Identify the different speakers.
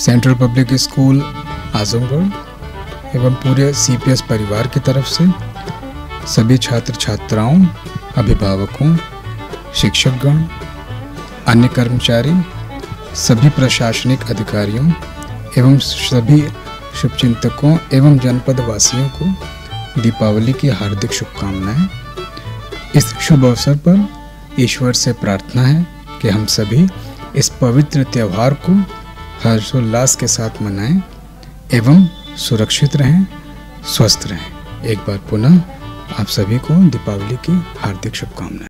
Speaker 1: Central public school Azamgarh एवं पूरे CPS परिवार की तरफ़ से सभी छात्र छात्राओं अभिभावकों, शिक्षकगण, अन्य कर्मचारी, सभी प्रशासनिक अधिकारियों एवं सभी शुभचिंतकों एवं जनपद वासियों को दीपावली की हार्दिक शुभकामनाएँ। इस शुभ अवसर पर ईश्वर से प्रार्थना है कि हम सभी इस पवित्र त्यौहार को हर्षोल्लास के साथ मनाएँ एवं सुरक्षित रहें, स्वस्थ रहें। एक बार पुनः आप सभी को दीपावली की हार्दिक शुभकामनाएँ।